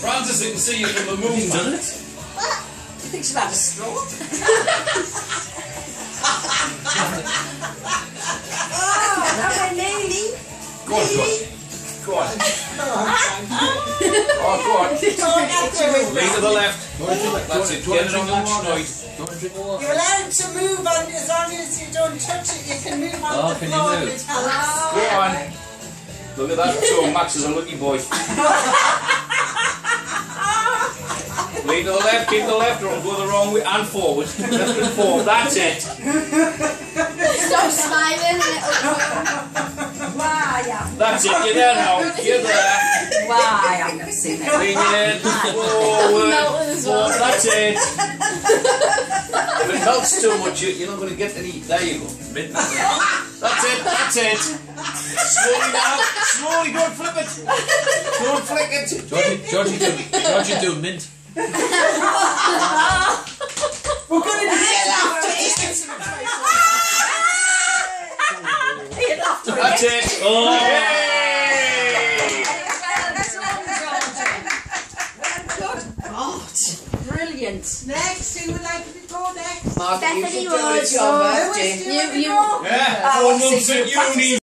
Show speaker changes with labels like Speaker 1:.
Speaker 1: Francis, I can see you from the moon.
Speaker 2: done it?
Speaker 3: I think she's had a straw. oh, nearly.
Speaker 1: Go on, go on. Go on. Oh, go on. Lean to the left. That's it. Get it on that schneid.
Speaker 4: You're allowed to move on as long as you don't touch it. You can move on
Speaker 2: Oh,
Speaker 4: the
Speaker 2: can you
Speaker 4: floor
Speaker 2: move?
Speaker 4: with Alex.
Speaker 1: Go on. Look at that. So Max is a lucky boy. Lean to the left, keep the left, or go the wrong way, and forward. Left and forward. That's it.
Speaker 5: Stop smiling.
Speaker 3: Why? I'm,
Speaker 1: That's it. You're there now. You're there.
Speaker 3: Why? I'm not seeing it.
Speaker 1: Lean in, forward,
Speaker 5: Melting as well.
Speaker 1: forward. That's it. If it melts too much, you- you're not going to get any. There you go. That's it. That's it. Slowly now. Slowly. Don't flip it. Don't flick it.
Speaker 2: Georgie, Georgie, do, Georgie, do mint.
Speaker 4: We're going to do
Speaker 1: That's it. Oh. Yay!
Speaker 3: Brilliant.
Speaker 4: Next, who would like to go next?
Speaker 5: Mark, Stephanie
Speaker 4: you
Speaker 5: should
Speaker 4: do a job, Who
Speaker 5: You, you.
Speaker 1: Yeah, four months at uni.